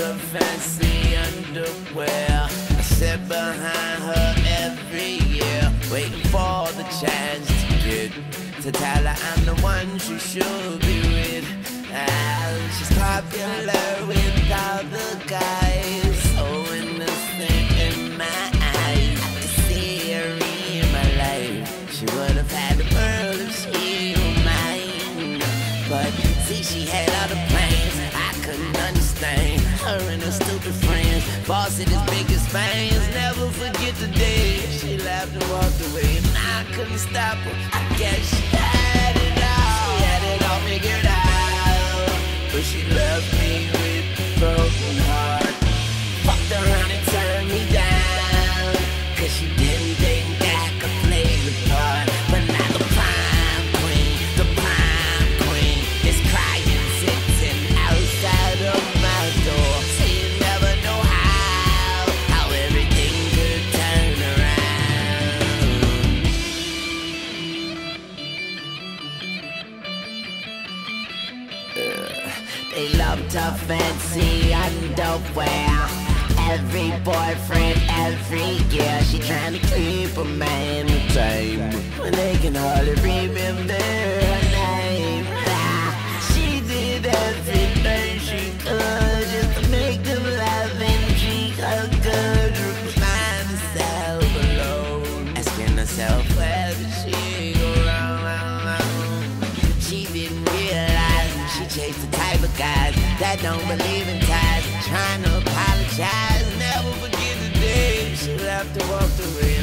of fancy underwear. I sit behind her every year, waiting for the chance to get to tell her I'm the one she should be with. And she's popular. Spaniards never forget the day she laughed and walked away, and I couldn't stop her. I guess she had it all. She had it all figured out. They love to fancy underwear. Every boyfriend, every girl She trying to keep a man tame When they can hardly read don't believe in ties. I'm trying to apologize. Never forget the days you left to walk the rain.